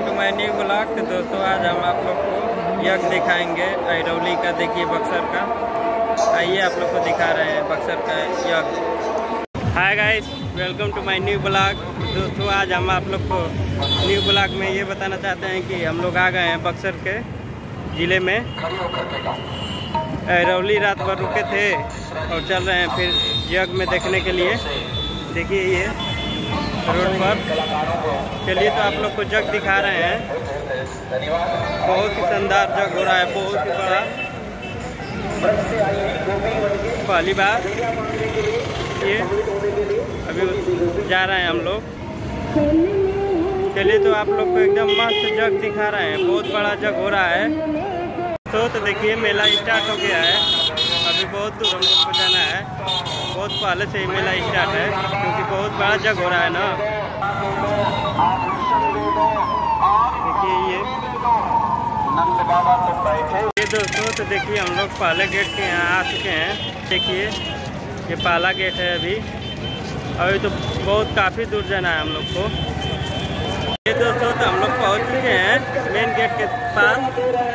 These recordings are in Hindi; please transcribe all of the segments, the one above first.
टू माय न्यू ब्लॉग तो दोस्तों, आज हम आप लोग को यज्ञ दिखाएँगे ऐरौली का। देखिए बक्सर का। आइए, आप लोग को दिखा रहे हैं बक्सर का यज्ञ। Hi guys welcome to my new blog दोस्तों, आज हम आप लोग को न्यू ब्लॉग में ये बताना चाहते हैं कि हम लोग आ गए हैं बक्सर के ज़िले में। ऐरौली रात भर रुके थे और चल रहे हैं फिर यज्ञ में देखने के लिए। देखिए ये। रोड पर। चलिए तो आप लोग को जग दिखा रहे हैं। बहुत ही शानदार जग हो रहा है, बहुत ही बड़ा। पहली बार ये अभी जा रहे हैं हम लोग। चलिए तो आप लोग को एकदम मस्त जग दिखा रहे हैं, बहुत बड़ा जग हो रहा है। तो तो देखिए, मेला स्टार्ट हो गया है। अभी बहुत दूर हम लोग को जाना है। बहुत पहले से ही मेला स्टार्ट है क्योंकि बहुत बड़ा जग हो रहा है ना। देखिए ये। ये दोस्तों तो देखिए हम लोग पहले गेट के यहाँ आ चुके हैं। देखिए ये पहला गेट है अभी। अभी तो बहुत काफ़ी दूर जाना है हम लोग को। ये दोस्तों तो हम लोग पहुँच चुके हैं मेन गेट के पास।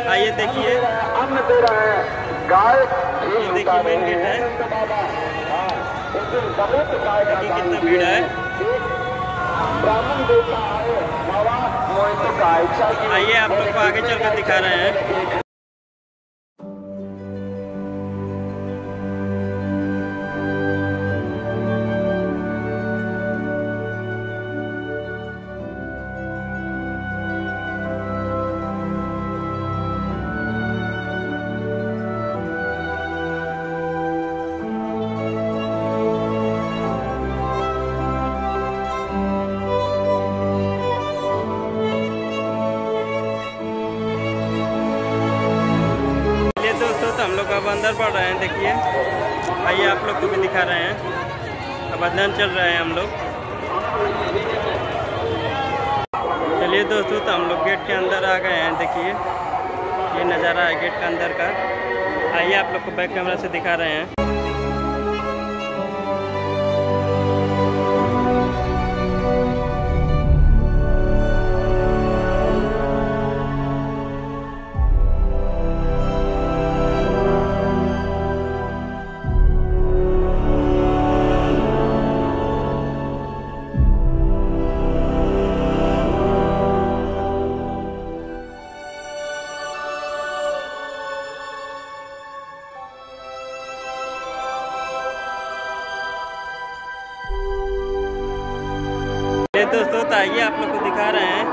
आइए देखिए। देखिए मेन गेट है। देखिए कितना भीड़ है। आइए आप लोग को आगे चलकर दिखा रहे हैं। अंदर बढ़ रहे हैं, देखिए। आइए, आप लोग को भी दिखा रहे हैं। अब अंदर चल रहे हैं हम लोग। चलिए दोस्तों तो हम लोग गेट के अंदर आ गए हैं, देखिए। ये नज़ारा है गेट के अंदर का। आइए, आप लोग को बैक कैमरा से दिखा रहे हैं। दोस्तों तो आइए आप लोग को दिखा रहे हैं।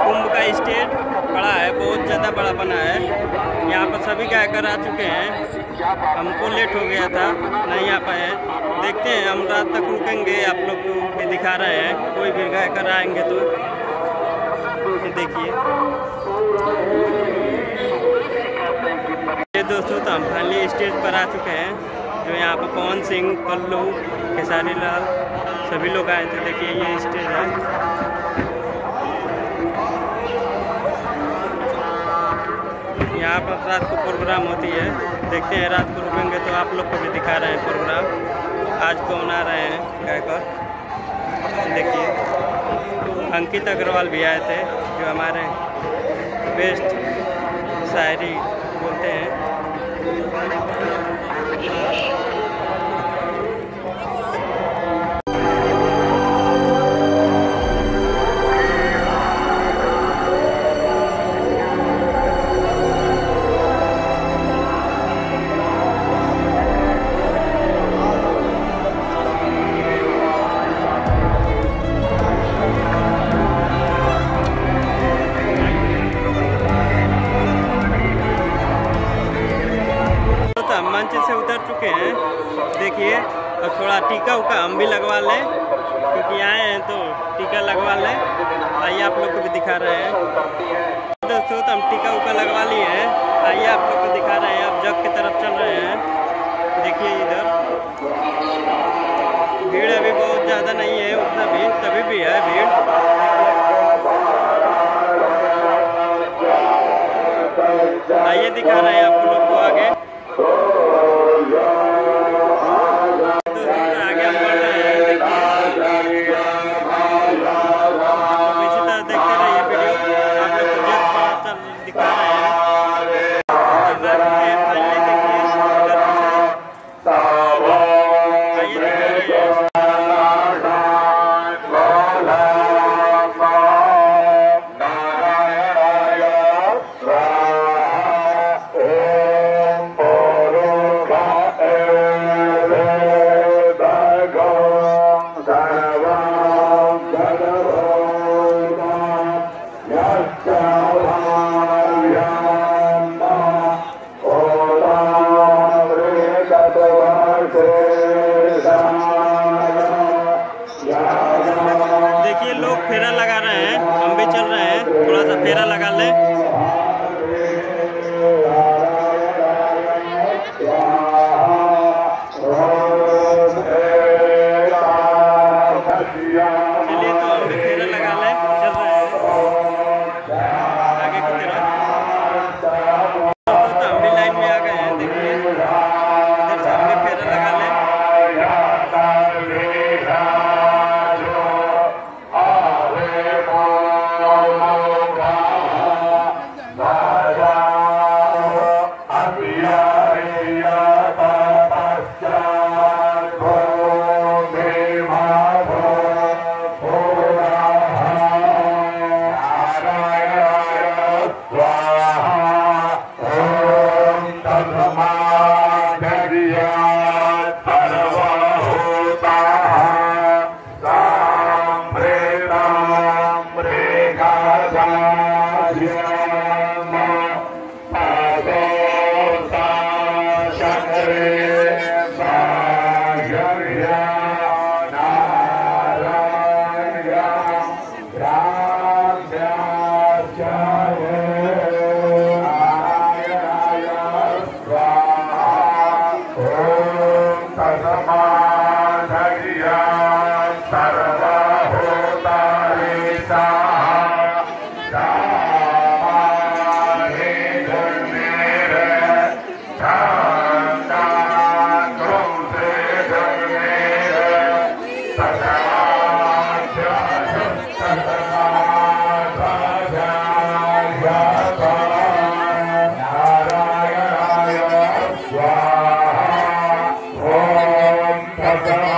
कुंभ का स्टेज बड़ा है, बहुत ज़्यादा बड़ा बना है। यहाँ पर सभी गायकर आ चुके हैं। हमको लेट हो गया था, नहीं आ पाए। देखते हैं, हम रात तक रुकेंगे, आप लोग को भी दिखा रहे हैं। कोई भी गायकर आएँगे तो देखिए। ये दोस्तों तो हम फाइनली स्टेज पर आ चुके हैं, जो यहाँ पर पवन सिंह, पल्लू, खेसारी लाल सभी लोग आए थे, देखिए ये स्टेज है। यहाँ पर रात को प्रोग्राम होती है। देखते हैं रात को रुकेंगे तो आप लोग को भी दिखा रहे हैं प्रोग्राम आज कौन आ रहे हैं गायकर देखिए, अंकित अग्रवाल भी आए थे, जो हमारे बेस्ट शायरी बोलते हैं। चुके हैं। देखिए और थोड़ा टीका उका हम भी लगवा लें। क्योंकि आए हैं तो टीका लगवा लें। आइए, आप लोग को भी दिखा रहे हैं। दोस्तों तो हम टीका उका लगवा लिए हैं। आइए, आप लोग को दिखा रहे हैं। अब जग की तरफ़ चल रहे हैं। देखिए इधर। भीड़ अभी बहुत ज़्यादा नहीं है, उतना भी, तभी भी है भीड़। आइए, दिखा रहे हैं आप लोग को आगे। फेरा लगा रहे हैं हम भी चल रहे हैं थोड़ा सा फेरा लगा लें। Baba.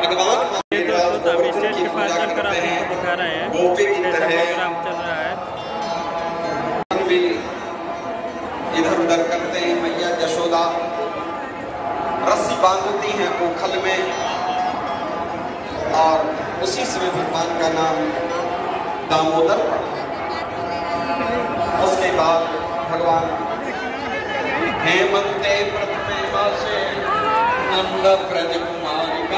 भगवान तो स्टेज के पास आप हैं। दिखा रहे हैं। गोपी की कैसा तरह प्रोग्राम चल रहा है। भी इधर उधर करते हैं। मैया यशोदा रस्सी बांधती हैं ओखल में और उसी समय भगवान का नाम दामोदर उसके बाद भगवान हेमंते प्रथमे मासे नंद ब्रज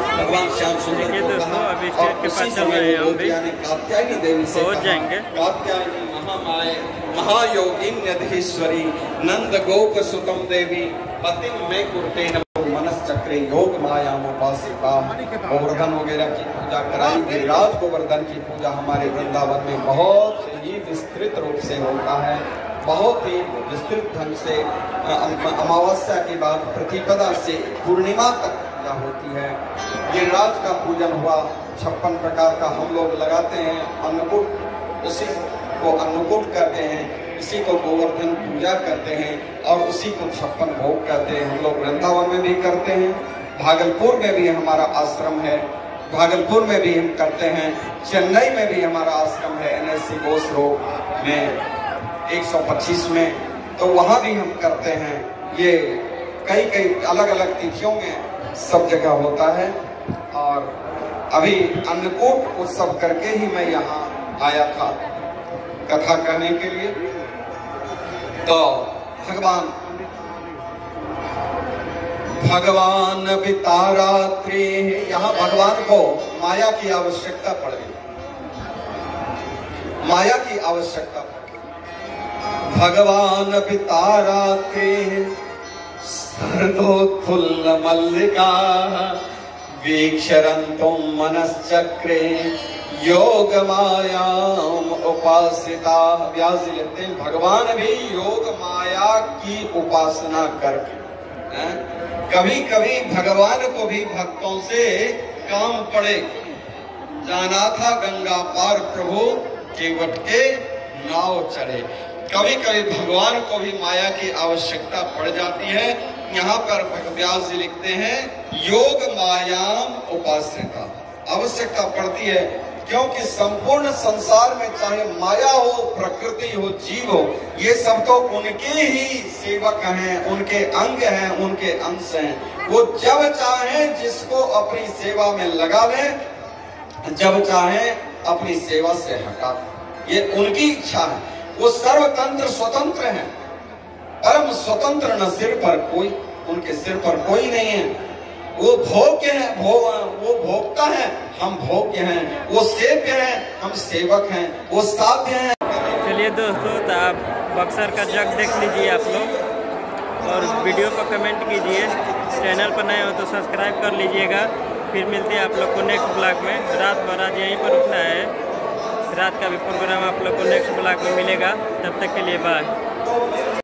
भगवान श्याम सुंदर को कहा और उसी समय हम भी। कात्यायनी देवी से कहा, जाएँगे। कात्यायनी महामाय महायोगिन्यधीश्वरी नंद गोप सुतम देवी पतिम में कुर्ते मनस चक्रे योग माया उपासिका गोवर्धन वगैरह की पूजा कराई गिरिराज गोवर्धन की पूजा हमारे वृंदावन में बहुत ही विस्तृत रूप से होता है बहुत ही विस्तृत ढंग से अमावस्या के बाद प्रतिपदा से पूर्णिमा तक पूजा होती है। गिरिराज का पूजन हुआ। छप्पन प्रकार का हम लोग लगाते हैं अन्नकूट। उसी को अन्नकूट करते हैं। इसी को गोवर्धन पूजा करते हैं और उसी को छप्पन भोग करते हैं। हम लोग वृंदावन में भी करते हैं। भागलपुर में भी हमारा आश्रम है। भागलपुर में भी हम करते हैं। चेन्नई में भी हमारा आश्रम है एनएससी बोस रोड में 125 में। तो वहाँ भी हम करते हैं। ये कई कई अलग अलग तिथियों में सब जगह होता है और अभी अन्नकूट उत्सव करके ही मैं यहाँ आया था कथा कहने के लिए। तो भगवान भगवान वितारात्रि यहाँ भगवान को माया की आवश्यकता पड़ गई। माया की आवश्यकता पड़ गई। भगवान वितारात्रि सर्दोत्फुल्ल मल्लिका वीक्षरन्तुं मनश्चक्रे योग मायाम उपासिता। व्यास जी लिखते हैं, भगवान भी योग माया की उपासना करके? कभी कभी भगवान को भी भक्तों से काम पड़े। जाना था गंगा पार प्रभु केवट के नाव चढ़े। कभी कभी भगवान को भी माया की आवश्यकता पड़ जाती है। यहाँ पर व्यास जी लिखते हैं, योग मायाम उपास्यता। आवश्यकता पड़ती है, क्योंकि संपूर्ण संसार में चाहे माया हो, प्रकृति हो, जीव हो, ये सब तो उनके ही सेवक हैं, उनके अंग हैं, उनके अंश हैं। वो जब चाहे जिसको अपनी सेवा में लगा लें जब चाहे अपनी सेवा से हटा। ये उनकी इच्छा है। वो सर्वतंत्र स्वतंत्र हैं। परम स्वतंत्र न सिर पर कोई उनके सिर पर कोई नहीं है। वो भोग्य है भो, वो भोगता है हम भोग्य हैं। वो सेव्य हैं हम सेवक हैं वो साध्य हैं। चलिए दोस्तों तो आप बक्सर का जग देख लीजिए आप लोग और वीडियो को कमेंट कीजिए। चैनल पर नए हो तो सब्सक्राइब कर लीजिएगा। फिर मिलते हैं आप लोग को नेक्स्ट ब्लॉग में। रात भर आज यहीं पर रुकना है। रात का भी प्रोग्राम आप लोग को नेक्स्ट ब्लॉग में मिलेगा। तब तक के लिए बाय